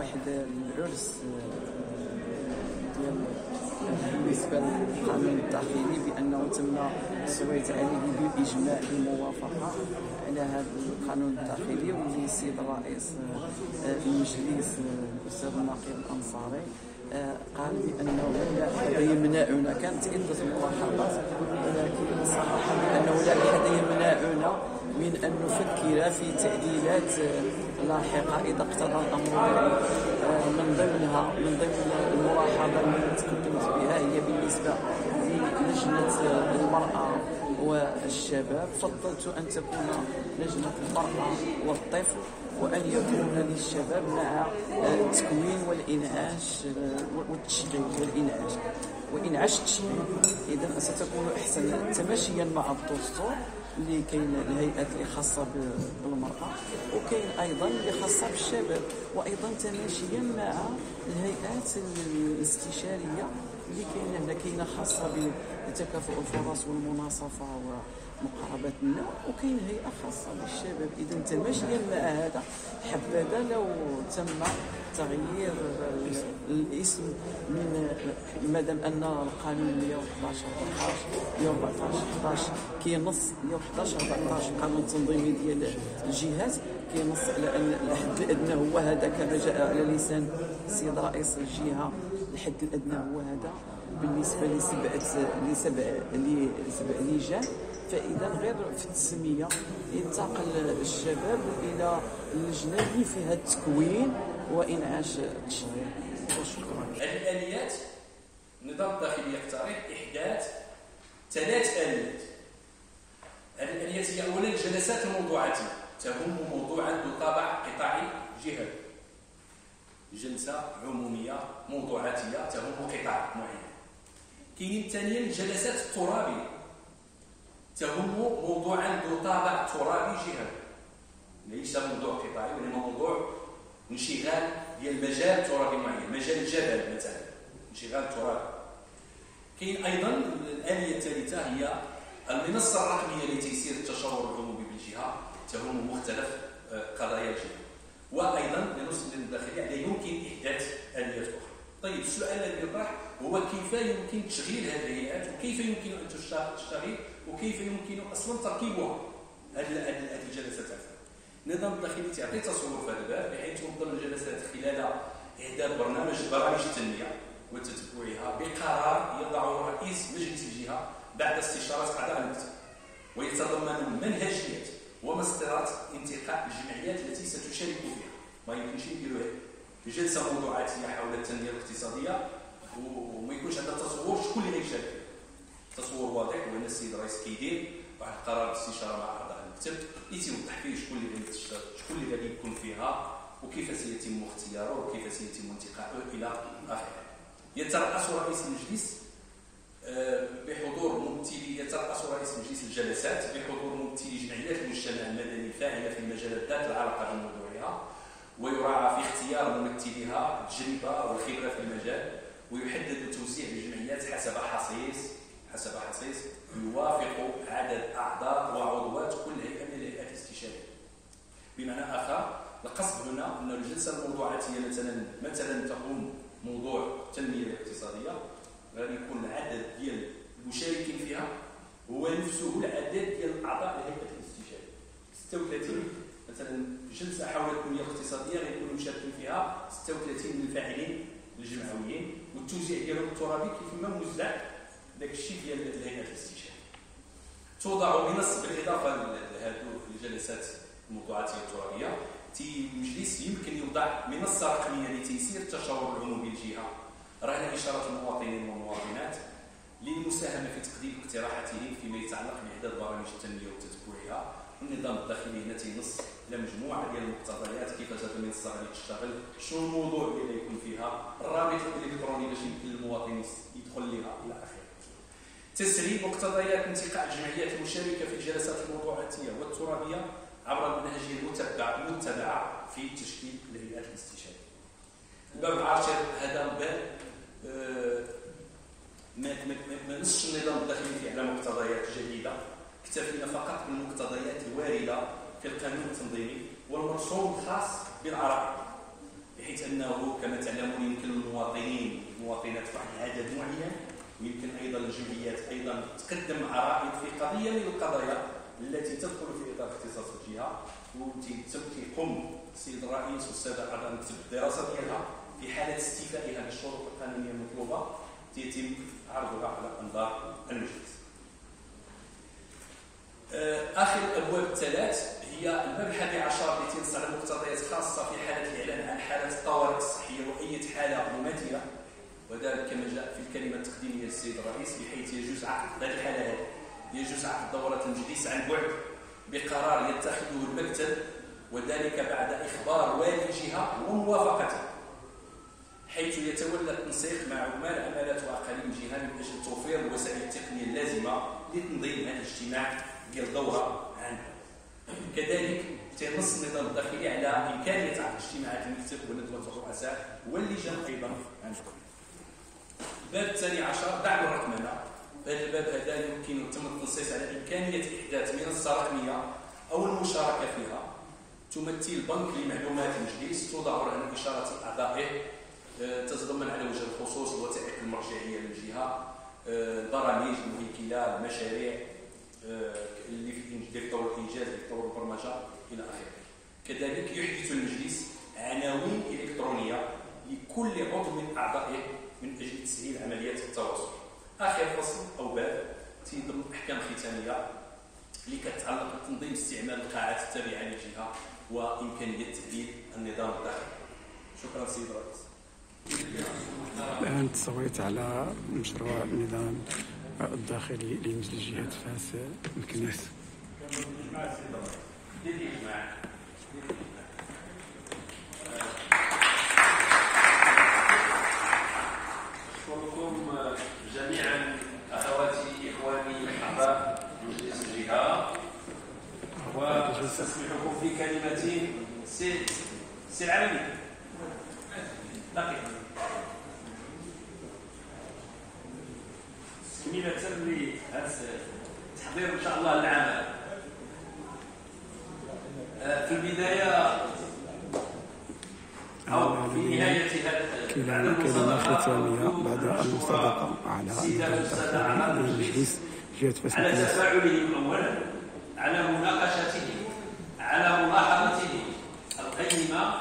واحد العرس ديال بالنسبة للقانون الداخلي بأنه تم التصويت عليه بالاجماع بالموافقه على هذا القانون الداخلي واللي السيد رئيس المجلس الاستاذ النقيب الأنصاري قال بأنه لا أحد يمنعنا كانت عدة ملاحظات ولكن صراحة بأنه لا أحد يمنعنا من أن نفكر في تعديلات لاحقة إذا اقتضى الأمر. من ضمنها من ضمن الملاحظه التي تقدمت بها هي بالنسبة للجنة المرأة والشباب. فضلت أن تكون لجنة المرأة والطفل وأن يكون للشباب مع التكوين والإنعاش والتشغيل والإنعاش. وإنعاش التشغيل اذا ستكون أحسن تماشيا مع الدستور. اللي كاين الهيئات اللي خاصه بالمرأة وكاين أيضا اللي خاصه بالشباب وأيضا تماشيا مع الهيئات الاستشارية اللي كاينة هنا كاينة خاصة بتكافؤ الفرص والمناصفة ومقاربه النوع وكاين هيئة خاصة بالشباب. اذا تماشيا مع هذا حبذا لو تم تغيير الاسم من مادام أن القانون 111 114 11 كينص 111 14 القانون التنظيمي ديال الجهات كينص على أن الحد الأدنى هو هذا كما جاء على لسان السيد رئيس الجهة الحد الأدنى هو هذا بالنسبة لسبعة لسبع لسبع لجان. فإذا غير في التسمية ينتقل الشباب إلى اللجنة اللي فيها التكوين. وشكرا هذه الأليات النظام الداخلي يقترح إحداث ثلاث آليات. هذه الأليات هي اولا الجلسات الموضوعاتيه تهم موضوعا ذو طابع قطاعي جهوي جلسة عمومية موضوعاتية تهم قطاع معين. كاين ثانيا الجلسات الترابيه تهم موضوعا ذو طابع ترابي جهوي ليس موضوع قطاعي انشغال ديال مجال ترابي معين مجال الجبل مثلا انشغال ترابي كاين أيضا الآلية الثالثة هي المنصة الرقمية لتيسير التشاور العمومي بالجهة تهم مختلف آه، قضايا الجهة. وأيضا لنص الداخليه عليه يمكن إحداث اليات أخرى. طيب السؤال الذي يطرح هو كيف يمكن تشغيل هذه الهيئات وكيف يمكن أن تشتغل وكيف يمكن أصلا تركيبها؟ هذه الجلسات النظام الداخلي تعطي تصور في هذا الباب بحيث تنظم الجلسات خلال اعداد برنامج برامج التنمية وتتبعها بقرار يضعه رئيس مجلس الجهة بعد استشارة أعضاء المكتب. ويتضمن منهجية ومسطرات انتقاء الجمعيات التي ستشارك فيها. ما يمكنش نديروا جلسة موضوعاتية حول التنمية الاقتصادية وما يكونش عندنا تصور شكون اللي غيشارك. تصور واضح هو ان السيد الرئيس كيدير واحد القرار استشاره مع تيوضح فيه شكون اللي غادي شكون اللي غادي يكون فيها وكيف سيتم اختياره وكيف سيتم انتقائه إلى آخره. يترأس رئيس المجلس آه، بحضور ممثلي يترأس رئيس مجلس الجلسات بحضور ممثلي جمعيات المجتمع المدني الفاعله في المجالات ذات العلاقه بموضوعها ويراعى في اختيار ممثليها التجربه والخبرة في المجال ويحدد توزيع الجمعيات حسب حصيص حسب حصيص يوافق عدد اعضاء وعضوات كل هيئة من الهيئات الاستشارية. بمعنى آخر القصد هنا أن الجلسة الموضوعاتيه مثلا مثلا تكون موضوع التنمية الاقتصادية. غادي يكون العدد ديال المشاركين فيها هو نفسه العدد ديال اعضاء الهيئه الاستشارية. 36 مثلا جلسة حول التنميه الاقتصادية غيكونوا مشاركين فيها 36 من الفاعلين الجمعويين والتوزيع ديالهم الترابي كيف ما موزع داك الشيء ديال الهيئات الاستشاريه توضع بنص بالاضافه لهذو الجلسات الموضوعاتيه الترابية. المجلس يمكن يوضع منصة رقمية لتيسير التشاور العمومي بالجهة. رهن إشارة المواطنين والمواطنات للمساهمة في تقديم اقتراحاتهم فيما يتعلق باعداد برامج التنمية وتتبعها النظام الداخلي هنا تينص على مجموعة ديال المقتضيات كيفاش هذه المنصة غادي تشتغل شنو الموضوع اللي يكون فيها؟ الرابط الإلكتروني باش يمكن للمواطن يدخل لها إلى آخره. تسريب مقتضيات انتقاء الجمعيات المشاركة في الجلسات الموضوعاتية والترابية عبر المنهجيه المتبعه المتبعه في تشكيل الهيئات الاستشاريه. الباب العاشر هذا باب آه، ما نصش النظام الداخلي فيه على مقتضيات جديدة اكتفينا فقط بالمقتضيات الواردة في القانون التنظيمي والمرسوم الخاص بالعرائض بحيث أنه كما تعلمون يمكن للمواطنين المواطنات في واحد العدد معين ويمكن أيضا الجمعيات أيضا تقدم عرائض في قضية من القضايا التي تدخل في إطار اختصاص الجهة وتقوم السيد الرئيس والسادة اعضاء المكتب الدراسه ديالها في حالة استيفائها للشروط القانونية المطلوبة يتم عرضها على أنظار المجلس. آه، آخر الأبواب الثلاث هي الباب الحادي عشر التي تنص على مقتضيات خاصة في حالة الاعلان عن حالة الطوارئ الصحيه واي حالة مماثله وذلك كما جاء في الكلمة التقديمية للسيد الرئيس بحيث يجوز عقد هذه الحالة هذه. يجوز عقد دورة المجلس عن بعد بقرار يتخذه المكتب وذلك بعد إخبار والي الجهه وموافقته حيث يتولى التنسيق مع عمال عمالات وأقاليم الجهة من أجل توفير الوسائل التقنية اللازمة لتنظيم هذا الاجتماع ديال الدورة عنه كذلك تنص النظام الداخلي على إمكانية عقد اجتماعات المكتب وندوه الرؤساء واللجان أيضا عنكم الباب الثاني عشر دعم الرقمنه هذا. الباب هذا يمكن تم التنصيص على إمكانية إحداث منصه رقميه أو المشاركة فيها. تمثل بنك لمعلومات المجلس توضع رهن اشاره اعضائه آه، تتضمن على وجه الخصوص الوثائق المرجعية للجهه آه، برامج المهيكله المشاريع آه، اللي في طور الإنجاز في طور البرمجة إلى آخره. كذلك يحدث المجلس عناوين إلكترونية لكل عضو من أعضائه من أجل تسهيل عمليات التواصل. آخر فصل أو باب تيضم أحكام ختامية اللي كتعلق بتنظيم استعمال القاعات التابعة للجهة وإمكانية تحديد النظام الداخلي. شكرا سيد الرئيس الآن تصويت على مشروع النظام الداخلي لمثل جهة فاس الكنيسة أشكركم جميعا أخواتي إخواني أحباب مجلس الجهة وأستسمحكم في كلمة سي سي العالمي دقيقة تكملة لهذا التحضير إن شاء الله للعمل آه، في البداية أو في نهاية هذا كلمة ختامية بعد المصادقة على المجلس. جهة فاس على تفاعلهم اولا على مناقشتهم على ملاحظتهم القيمة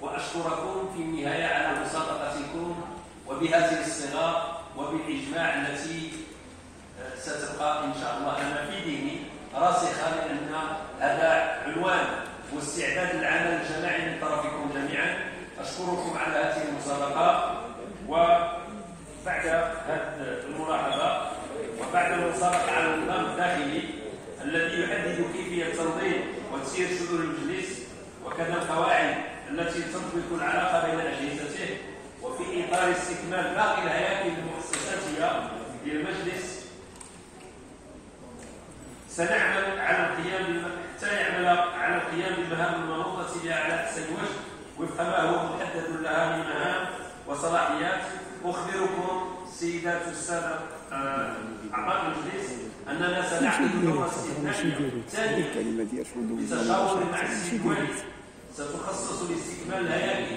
وأشكركم في النهاية على مصادقتكم وبهذه الصغار وبالإجماع التي آه، ستبقى إن شاء الله. أنا في ذهني راسخه لأن هذا عنوان واستعداد العمل الجماعي أشكركم على هذه المصادقة وبعد هذه الملاحظة وبعد المصادقة على النظام الداخلي الذي يحدد كيفية تنظيم وتسيير شؤون المجلس وكذا القواعد التي تنطبق العلاقة بين أجهزته وفي إطار استكمال باقي الهياكل المؤسساتية للمجلس. سنعمل على القيام حتى يعمل على القيام بالمهام المنوطة بها على احسن وجه وفق ما هو محدد لها من مهام وصلاحيات. أخبركم سيدات الساده آه، اعضاء المجلس أننا سنعقد دوره استثنائيه ثانية الكلمة ديال شنو بتشاور مع السيد والي ستخصص لاستكمال الهياكل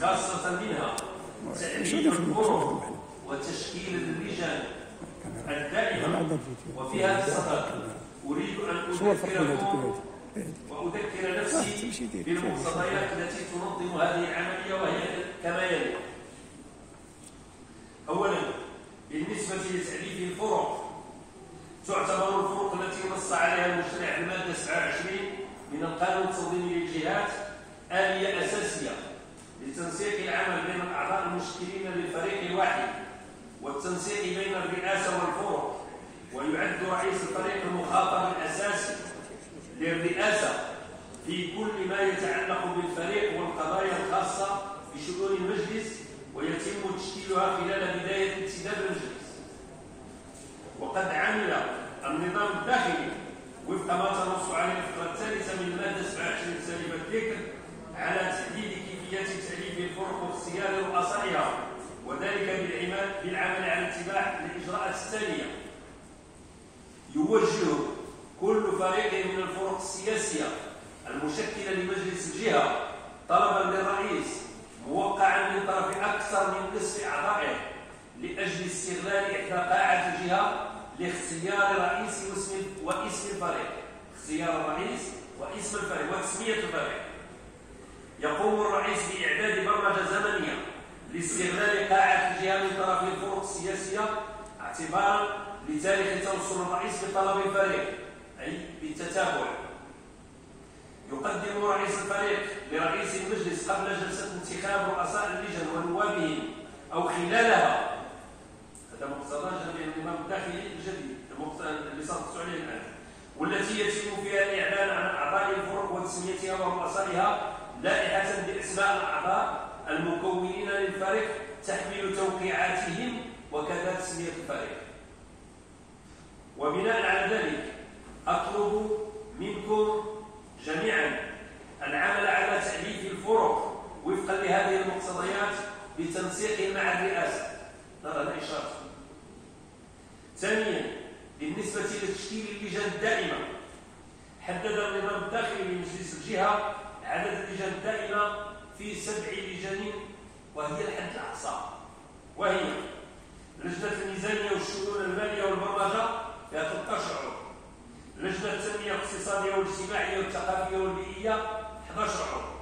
خاصة منها تعديل الفروع وتشكيل اللجان الدائمة. وفي هذا الصدد أريد أن الفرق أذكركم؟ وأذكر نفسي. بالمقتضيات التي تنظم هذه العملية وهي كما يلي أولا بالنسبة لتأليف الفروع تعتبر الفروق التي نص عليها المشرع في المادة 29 من القانون التنظيمي للجهات آلية أساسية لتنسيق العمل بين الأعضاء المشكلين للفريق الواحد والتنسيق بين الرئاسة والفروع ويعد رئيس الفريق المخاطب الأساسي للرئاسة في كل ما يتعلق بالفريق والقضايا الخاصة بشؤون المجلس ويتم تشكيلها خلال بداية انتداب المجلس. وقد عمل النظام الداخلي وفق ما تنص عليه الفقره الثالثة من الماده 27 سالب الذكر على تحديد كيفيه تأليف الفرق واختيار رؤسائها وذلك بالعمل على اتباع الإجراءات التالية. يوجه كل فريق من الفرق السياسية المشكلة لمجلس الجهة طلبا للرئيس موقعا من طرف أكثر من نصف أعضائه لأجل استغلال إحدى قاعة الجهة لاختيار رئيس واسم الفريق. اختيار الرئيس واسم الفريق وتسمية الفريق. يقوم الرئيس بإعداد برمجة زمنية لاستغلال قاعة الجهة من طرف الفرق السياسية اعتبارا لتاريخ توصل الرئيس بطلب الفريق. أي بالتتابع يقدم رئيس الفريق لرئيس المجلس قبل جلسة انتخاب رؤساء اللجن ونوابهم أو خلالها. هذا مقتضى جميع النظام الداخلي الجديد اللي صدقت عليه الآن والتي يتم فيها الإعلان عن أعضاء الفرق وتسميتها ورؤسائها لائحة بأسماء الأعضاء المكونين للفريق تحمل توقيعاتهم وكذا تسمية الفريق. وبناء على ذلك أطلب منكم جميعا العمل على تأليف الفرق وفقا لهذه المقتضيات بتنسيق مع الرئاسة. هذا إشارة ثانيا بالنسبة لتشكيل اللجان الدائمة حدد النظام الداخلي لمجلس الجهة عدد اللجان الدائمة في سبع لجان وهي الحد الأقصى. وهي لجنة الميزانية والشؤون المالية والبرمجة فيها 13 عضو لجنة التنمية الاقتصادية والاجتماعية والثقافية والبيئية 11 عضو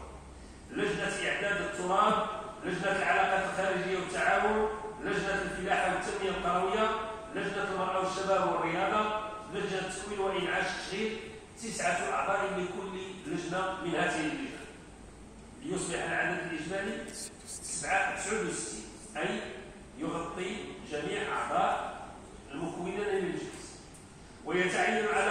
لجنة إعداد التراب لجنة العلاقات الخارجية والتعاون لجنة الفلاحة والتنمية القروية لجنة المرأة والشباب والرياضة لجنة التكوين وإنعاش التشغيل. تسعة أعضاء لكل لجنة من هذه اللجان ليصبح العدد الإجمالي 69 أي يغطي جميع أعضاء المكونين للمجلس ويتعين على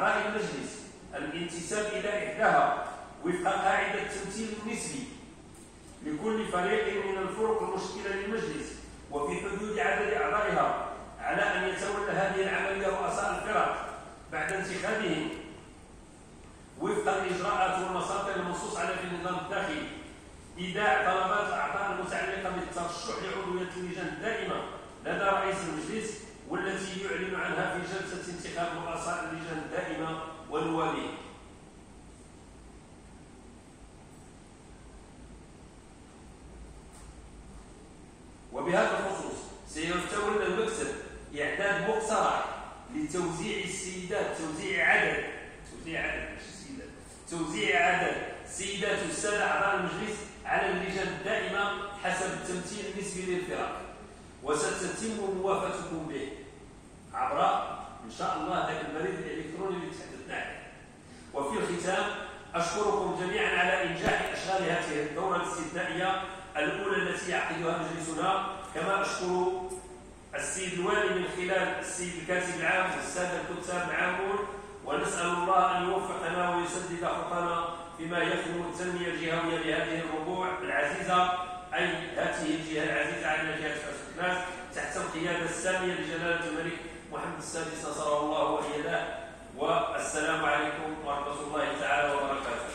أعضاء المجلس الانتساب إلى إحداها وفق قاعدة التمثيل النسبي. لكل فريق من الفرق المشكلة للمجلس وفي حدود عدد أعضائها على أن يتولى هذه العملية رؤساء الفرق بعد انتخابهم. وفق الإجراءات والمصادر المنصوص عليها في النظام الداخلي إيداع طلبات الأعضاء المتعلقة بالترشح لعضوية اللجان الدائمة لدى رئيس المجلس والتي يعلن عنها في جلسة انتخاب رؤساء اللجان الدائمة ونوابهم وبهذا الخصوص سيتولى المكتب إعداد مقترح لتوزيع السيدات توزيع عدد توزيع عدد مش السيدات توزيع عدد سيدات والسادة أعضاء المجلس على اللجان الدائمة حسب التمثيل النسبي للفرق وستتم موافقتكم به. عبر إن شاء الله ذاك البريد الإلكتروني اللي تحدثنا عنه وفي الختام أشكركم جميعا على إنجاح أشغال هذه الدورة الاستثنائية الأولى التي يعقدها مجلسنا. كما أشكر السيد الوالي من خلال السيد الكاتب العام والسادة الكتاب العامون. ونسأل الله أن يوفقنا ويسدد خطانا فيما يخدم التنمية الجهوية لهذه الربوع العزيزة. أي هذه الجهة العزيزة على جهة الناس تحت القيادة السامية لجلالة الملك محمد السادس نصره الله وإياه. والسلام عليكم ورحمة الله تعالى وبركاته.